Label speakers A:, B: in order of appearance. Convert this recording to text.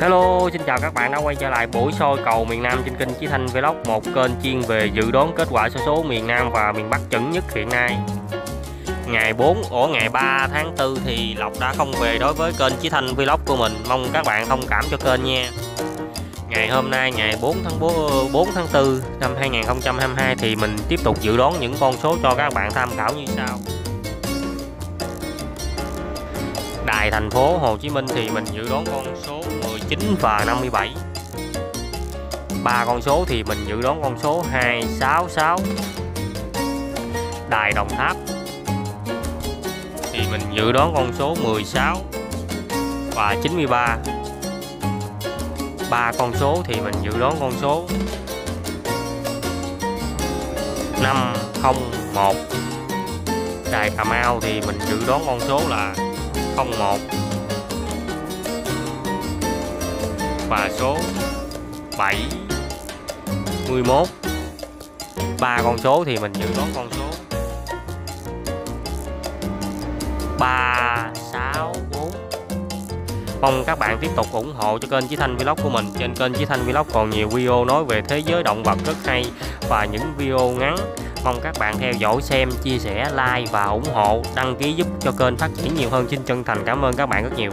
A: Hello, xin chào các bạn đã quay trở lại buổi soi cầu miền Nam trên kênh Chí Thanh Vlog, một kênh chuyên về dự đoán kết quả số số miền Nam và miền Bắc chuẩn nhất hiện nay. Ngày 4 ở ngày 3 tháng 4 thì Lộc đã không về đối với kênh Chí Thanh Vlog của mình, mong các bạn thông cảm cho kênh nha. Ngày hôm nay ngày 4 tháng 4, 4 tháng 4 năm 2022 thì mình tiếp tục dự đoán những con số cho các bạn tham khảo như sau. Đài thành phố Hồ Chí Minh thì mình dự đoán con số 19 và 57 ba con số thì mình dự đoán con số 266 Đài Đồng Tháp thì mình dự đoán con số 16 và 93 ba. Con số thì mình dự đoán con số 501 Đài Cà Mau thì mình dự đoán con số là 01 và số 7 11 ba con số thì mình dự đoán con số. 3 6 4 Mong các bạn tiếp tục ủng hộ cho kênh Chí Thanh Vlog của mình. Trên kênh Chí Thanh Vlog còn nhiều video nói về thế giới động vật rất hay Và những video ngắn. Mong các bạn theo dõi xem, chia sẻ, like và ủng hộ Đăng ký giúp cho kênh phát triển nhiều hơn. Xin chân thành cảm ơn các bạn rất nhiều.